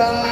One